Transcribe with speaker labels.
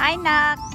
Speaker 1: Hi, Nak.